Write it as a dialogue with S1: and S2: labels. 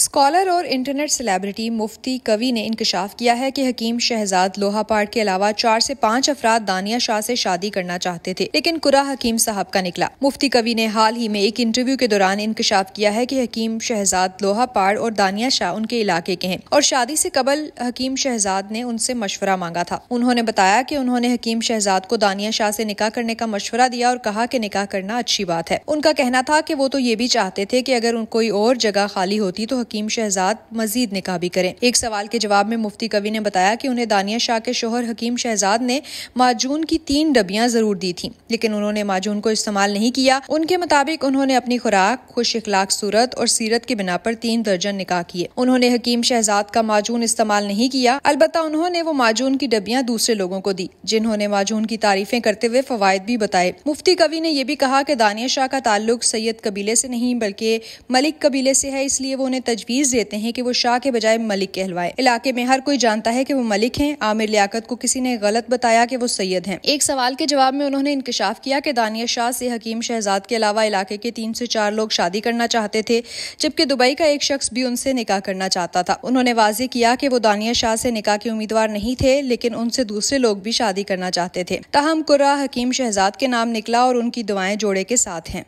S1: Scholar और internet celebrity मुफ्ती कवि ने इंकशाफ किया है कि हकीम शहजाद लोहापाड़ के अलावा चार से पाँच अफराद दानिया शाह से शादी करना चाहते थे, लेकिन कुरा हकीम साहब का निकला। मुफ्ती कवि ने हाल ही में एक इंटरव्यू के दौरान इंकशाफ किया है कि हकीम शहजाद लोहापाड़ और दानिया शाह उनके इलाके के हैं और शादी से कबल हकीम शहजाद ने उनसे मशवरा मांगा था। उन्होंने बताया की उन्होंने हकीम शहजाद को दानिया शाह से निकाह करने का मशवरा दिया और कहा की निकाह करना अच्छी बात है। उनका कहना था की वो तो ये भी चाहते थे की अगर कोई और जगह खाली होती तो हकीम शहजाद मजीद निकाह भी करें। एक सवाल के जवाब में मुफ्ती कवि ने बताया कि उन्हें दानिया शाह के शोहर हकीम शहजाद ने माजून की तीन डबियाँ ज़रूर दी थी, लेकिन उन्होंने माजून को इस्तेमाल नहीं किया। उनके मुताबिक उन्होंने अपनी खुराक, खुश इखलाक सूरत और सीरत की बिना पर तीन दर्जन निकाह किए। उन्होंने हकीम शहजाद का माजून इस्तेमाल नहीं किया अलबत् उन्होंने वो माजून की डबियाँ दूसरे लोगों को दी, जिन्होंने माजून की तारीफें करते हुए फवायद भी बताए। मुफ्ती कवि ने यह भी कहा कि दानिया शाह का ताल्लुक सैयद कबीले से नहीं, बल्कि मलिक कबीले से है, इसलिए वो उन्हें तजवीज़ देते हैं कि वो शाह के बजाय मलिक कहलवाए। इलाके में हर कोई जानता है कि वो मलिक हैं। आमिर लियाकत को किसी ने गलत बताया कि वो सैयद हैं। एक सवाल के जवाब में उन्होंने इंकशाफ किया कि दानिया शाह से हकीम शहजाद के अलावा इलाके के तीन से चार लोग शादी करना चाहते थे, जबकि दुबई का एक शख्स भी उनसे निकाह करना चाहता था। उन्होंने वाजे किया कि वो दानिया शाह से निकाह के उम्मीदवार नहीं थे, लेकिन उनसे दूसरे लोग भी शादी करना चाहते थे। ताहम कुर्रा हकीम शहजाद के नाम निकला और उनकी दुआएँ जोड़े के साथ हैं।